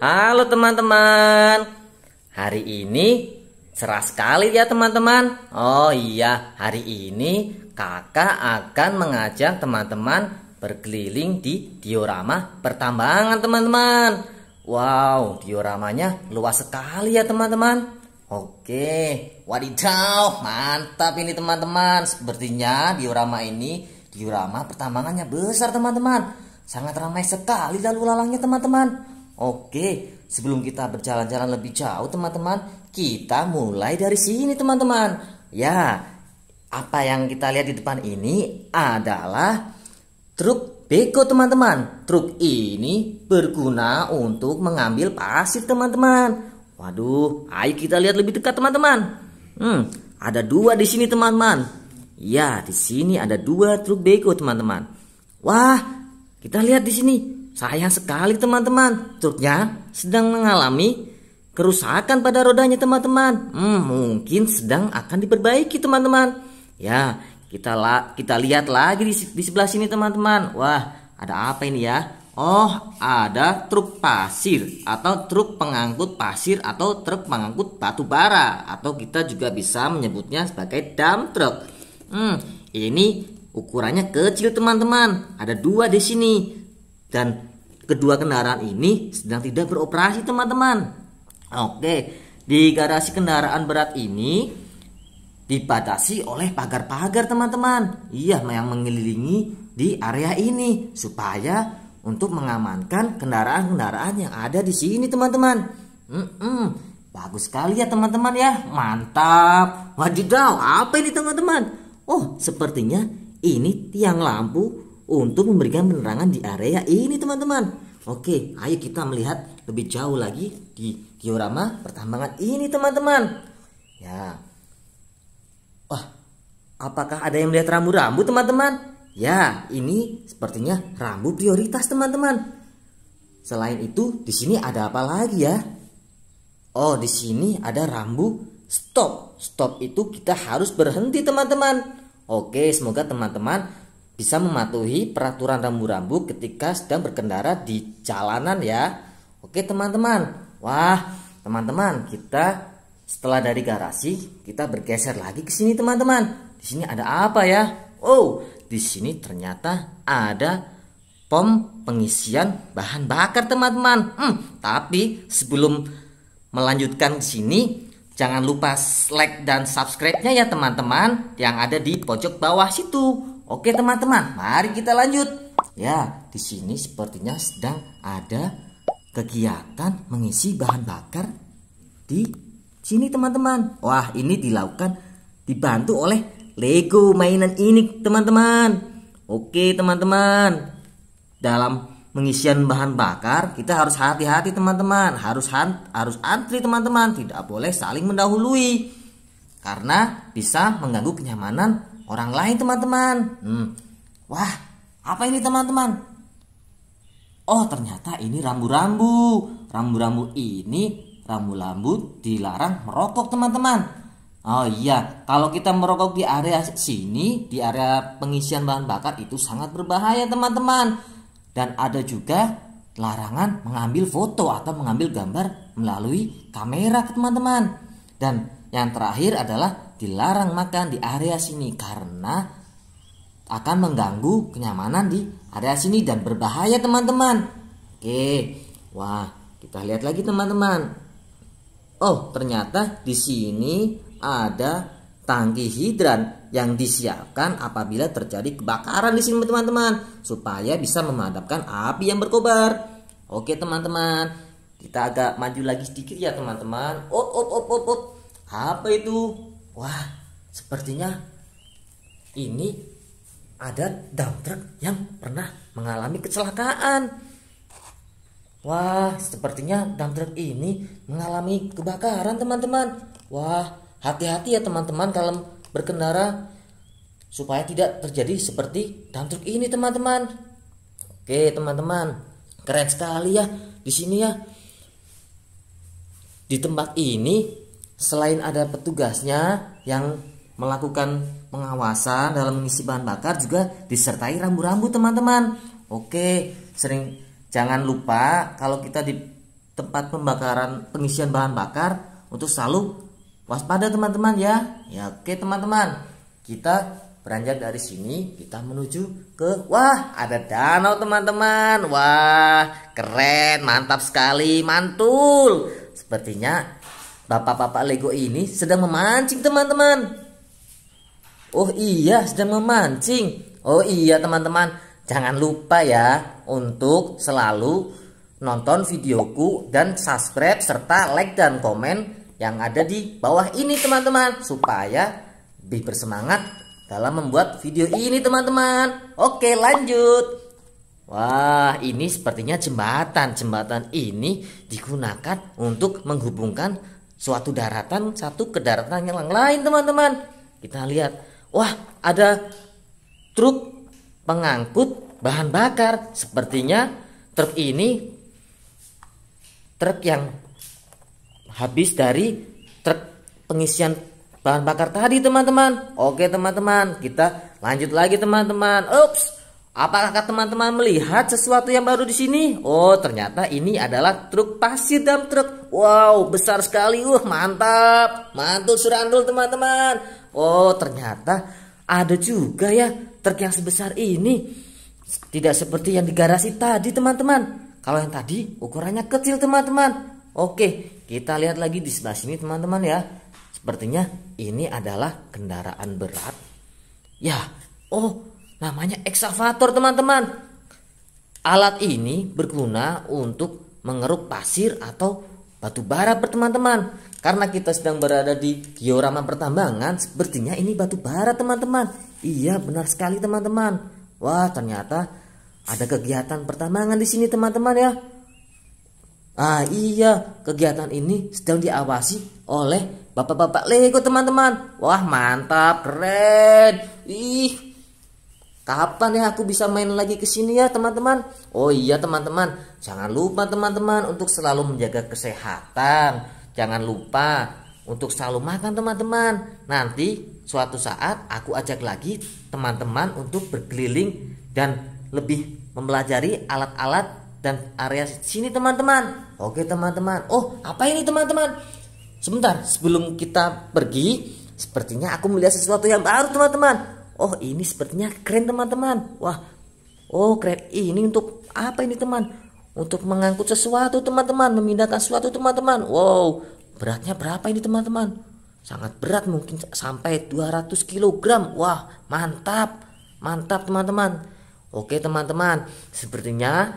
Halo teman-teman. Hari ini cerah sekali ya teman-teman. Oh iya, hari ini kakak akan mengajak teman-teman berkeliling di diorama pertambangan teman-teman. Wow, dioramanya luas sekali ya teman-teman. Oke, wadidaw, mantap ini teman-teman. Sepertinya diorama ini diorama pertambangannya besar teman-teman. Sangat ramai sekali lalu lalangnya teman-teman. Oke, sebelum kita berjalan-jalan lebih jauh teman-teman, kita mulai dari sini teman-teman. Ya, apa yang kita lihat di depan ini adalah truk beko teman-teman. Truk ini berguna untuk mengambil pasir teman-teman. Waduh, ayo kita lihat lebih dekat teman-teman. Hmm, ada dua di sini teman-teman. Ya, di sini ada dua truk beko teman-teman. Wah, kita lihat di sini Sayang sekali teman-teman, truknya sedang mengalami kerusakan pada rodanya teman-teman. Hmm, mungkin sedang akan diperbaiki teman-teman. Ya, kita la kita lihat lagi di, di sebelah sini teman-teman. Wah, ada apa ini ya? Oh, ada truk pasir atau truk pengangkut pasir atau truk pengangkut batu bara atau kita juga bisa menyebutnya sebagai dump truck. Hmm, ini ukurannya kecil teman-teman. Ada dua di sini dan kedua kendaraan ini sedang tidak beroperasi teman-teman. Oke, di garasi kendaraan berat ini dibatasi oleh pagar-pagar teman-teman. Iya, yang mengelilingi di area ini supaya untuk mengamankan kendaraan-kendaraan yang ada di sini teman-teman. Hmm, hmm, bagus sekali ya teman-teman ya, mantap. Wadidaw, apa ini teman-teman? Oh, sepertinya ini tiang lampu untuk memberikan penerangan di area ini teman-teman. Oke, ayo kita melihat lebih jauh lagi di diorama pertambangan ini teman-teman. Ya. Wah, apakah ada yang melihat rambu-rambu teman-teman? Ya, ini sepertinya rambu prioritas teman-teman. Selain itu, di sini ada apa lagi ya? Oh, di sini ada rambu stop. Stop itu kita harus berhenti teman-teman. Oke, semoga teman-teman bisa mematuhi peraturan rambu-rambu ketika sedang berkendara di jalanan ya. Oke teman-teman. Wah, teman-teman, kita setelah dari garasi, kita bergeser lagi ke sini teman-teman. Di sini ada apa ya? Oh, di sini ternyata ada pom pengisian bahan bakar teman-teman. Hmm, tapi sebelum melanjutkan ke sini, jangan lupa like dan subscribe-nya ya teman-teman yang ada di pojok bawah situ. Oke teman-teman, mari kita lanjut. Ya, di sini sepertinya sedang ada kegiatan mengisi bahan bakar di sini teman-teman. Wah, ini dilakukan dibantu oleh Lego mainan ini teman-teman. Oke teman-teman. Dalam mengisian bahan bakar kita harus hati-hati teman-teman. Harus harus antri teman-teman, tidak boleh saling mendahului. Karena bisa mengganggu kenyamanan orang lain teman-teman. Hmm. Wah, apa ini teman-teman? Oh, ternyata ini rambu-rambu. Rambu-rambu ini rambu-rambu dilarang merokok teman-teman. Oh iya, kalau kita merokok di area sini, di area pengisian bahan bakar itu sangat berbahaya teman-teman. Dan ada juga larangan mengambil foto atau mengambil gambar melalui kamera teman-teman. Dan yang terakhir adalah dilarang makan di area sini karena akan mengganggu kenyamanan di area sini dan berbahaya teman-teman. Oke, wah kita lihat lagi teman-teman. Oh ternyata di sini ada tangki hidran yang disiapkan apabila terjadi kebakaran di sini teman-teman supaya bisa memadamkan api yang berkobar. Oke teman-teman, kita agak maju lagi sedikit ya teman-teman. Op op op op op. Apa itu? Wah, sepertinya ini ada dump truck yang pernah mengalami kecelakaan. Wah, sepertinya dump truck ini mengalami kebakaran, teman-teman. Wah, hati-hati ya teman-teman kalau berkendara supaya tidak terjadi seperti dump truck ini, teman-teman. Oke, teman-teman. Keren sekali ya di sini ya. Di tempat ini selain ada petugasnya yang melakukan pengawasan dalam mengisi bahan bakar juga disertai rambu-rambu teman-teman. Oke, sering jangan lupa kalau kita di tempat pembakaran pengisian bahan bakar untuk selalu waspada teman-teman ya. Ya oke teman-teman. Kita beranjak dari sini kita menuju ke wah ada danau teman-teman. Wah, keren, mantap sekali, mantul. Sepertinya bapak-bapak Lego ini sedang memancing teman-teman. Oh iya, sedang memancing. Oh iya teman-teman, jangan lupa ya untuk selalu nonton videoku dan subscribe serta like dan komen yang ada di bawah ini teman-teman supaya lebih bersemangat dalam membuat video ini teman-teman. Oke, lanjut. Wah, ini sepertinya jembatan. Jembatan ini digunakan untuk menghubungkan suatu daratan satu ke daratan yang lain, teman-teman. Kita lihat. Wah, ada truk pengangkut bahan bakar. Sepertinya truk ini truk yang habis dari truk pengisian bahan bakar tadi teman-teman oke teman-teman kita lanjut lagi teman-teman ups apakah teman-teman melihat sesuatu yang baru di sini? Oh ternyata ini adalah truk pasir dan truk. Wow besar sekali. Uh mantap. Mantul surandul teman-teman. Oh ternyata ada juga ya truk yang sebesar ini. Tidak seperti yang di garasi tadi teman-teman. Kalau yang tadi ukurannya kecil teman-teman. Oke, kita lihat lagi di sebelah sini teman-teman ya. Sepertinya ini adalah kendaraan berat. Ya, oh namanya eksavator teman-teman. Alat ini berguna untuk mengeruk pasir atau batu bara teman-teman. Karena kita sedang berada di diorama pertambangan, sepertinya ini batu bara teman-teman. Iya benar sekali teman-teman. Wah ternyata ada kegiatan pertambangan di sini teman-teman ya. Ah iya, kegiatan ini sedang diawasi oleh bapak-bapak Lego teman-teman. Wah mantap, keren. Ih, kapan ya aku bisa main lagi ke sini ya teman-teman? Oh iya teman-teman, jangan lupa teman-teman untuk selalu menjaga kesehatan. Jangan lupa untuk selalu makan teman-teman. Nanti suatu saat aku ajak lagi teman-teman untuk berkeliling dan lebih mempelajari alat-alat dan area sini teman-teman. Oke teman-teman. Oh apa ini teman-teman? Sebentar sebelum kita pergi, sepertinya aku melihat sesuatu yang baru teman-teman. Oh ini sepertinya keren teman-teman. Wah, oh keren. Ini untuk apa ini teman? Untuk mengangkut sesuatu teman-teman, memindahkan sesuatu teman-teman. Wow, beratnya berapa ini teman-teman? Sangat berat mungkin sampai 200 kg. Wah, mantap. Mantap teman-teman. Oke teman-teman, sepertinya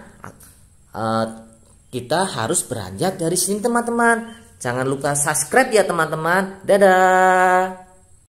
uh, kita harus beranjak dari sini teman-teman. Jangan lupa subscribe ya teman-teman. Dadah.